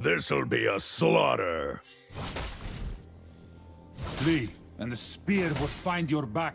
This'll be a slaughter. Flee, and the spear will find your back.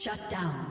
Shut down.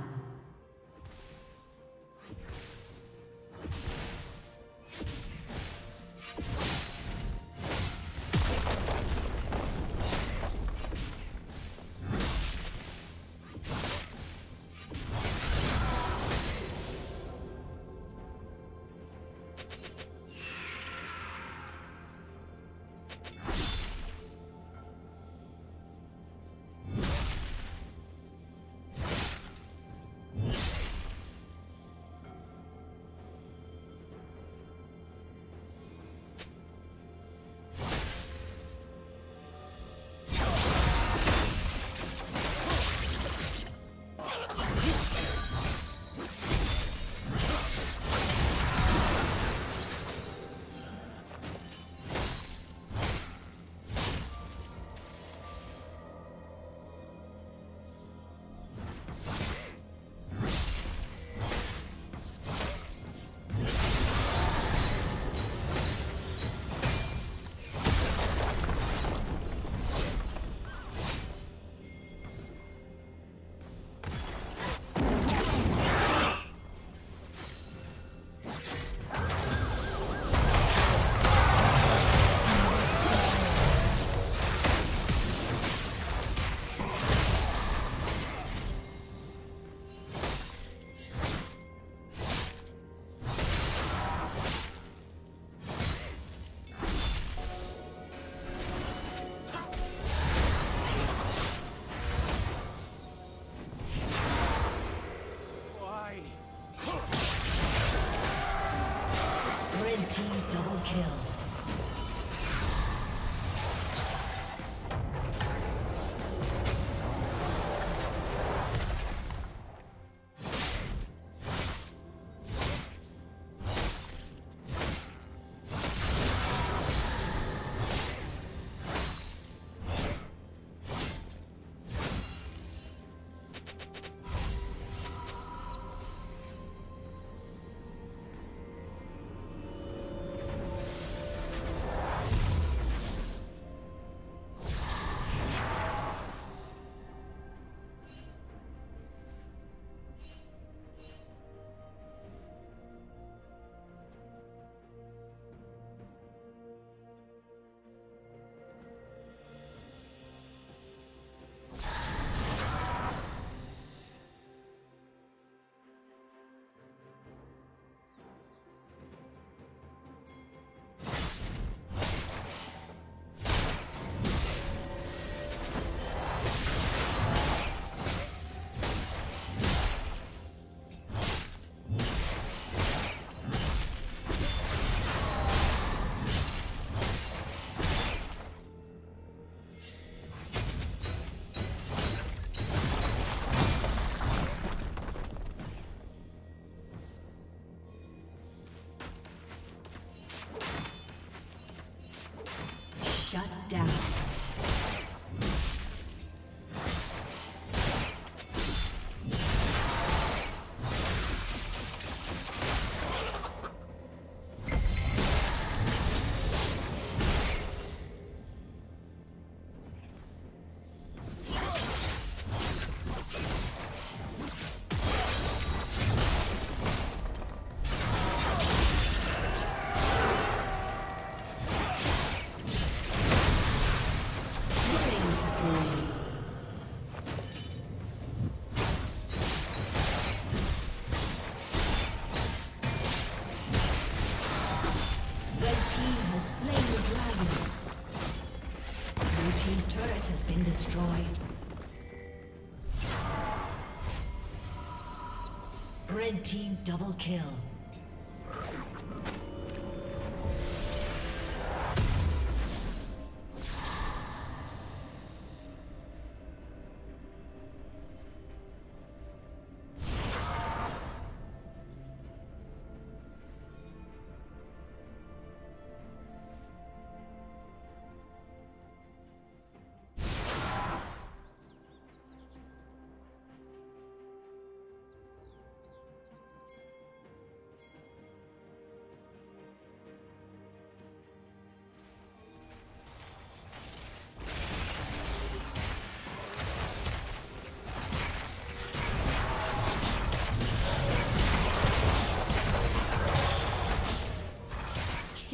Double kill.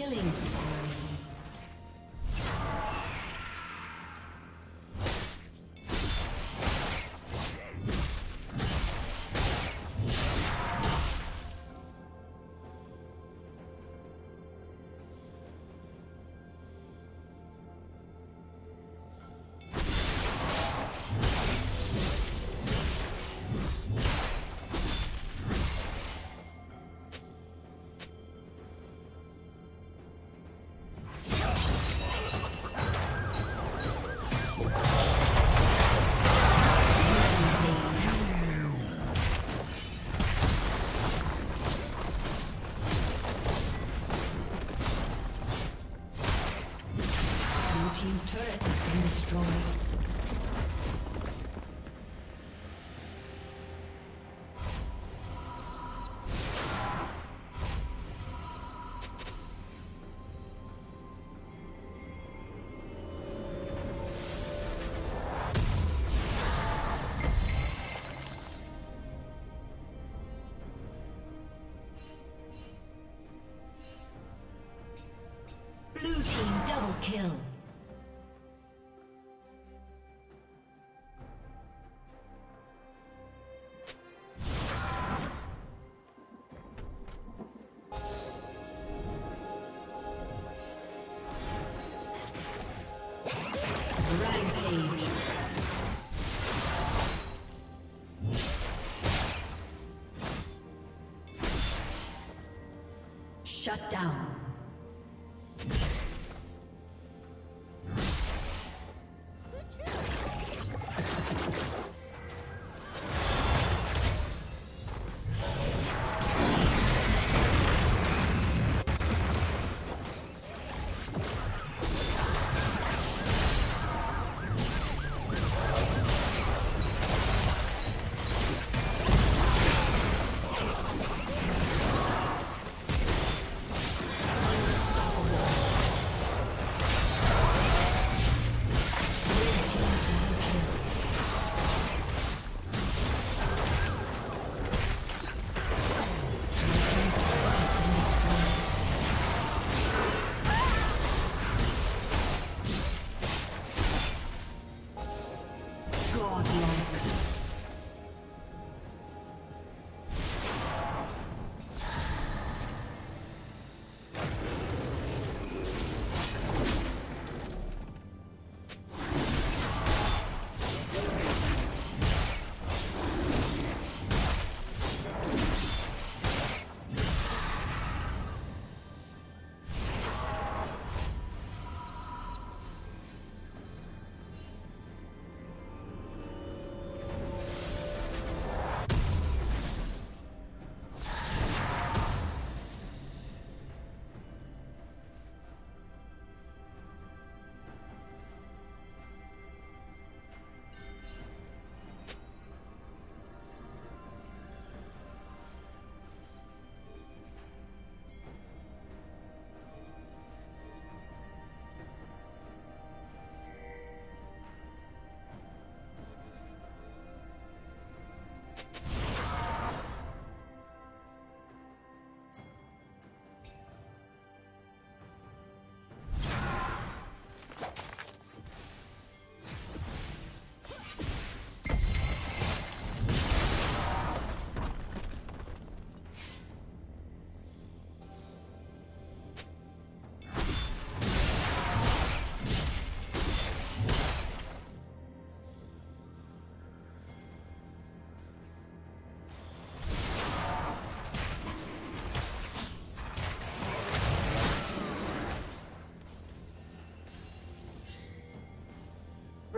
Killing kill. Shut down.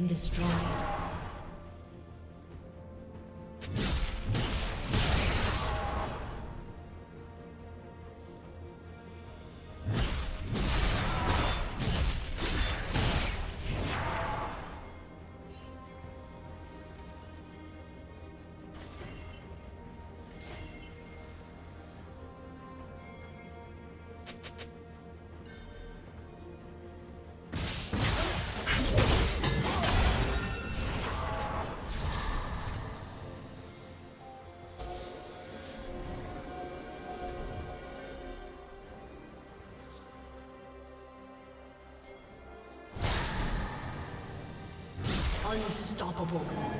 Been destroyed. Unstoppable.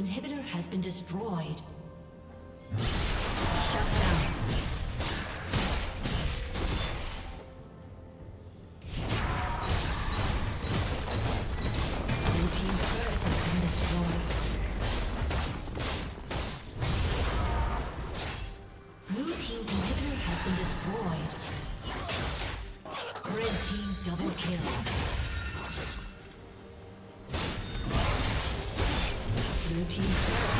Inhibitor has been destroyed. Shut. Red team double kill. Blue team's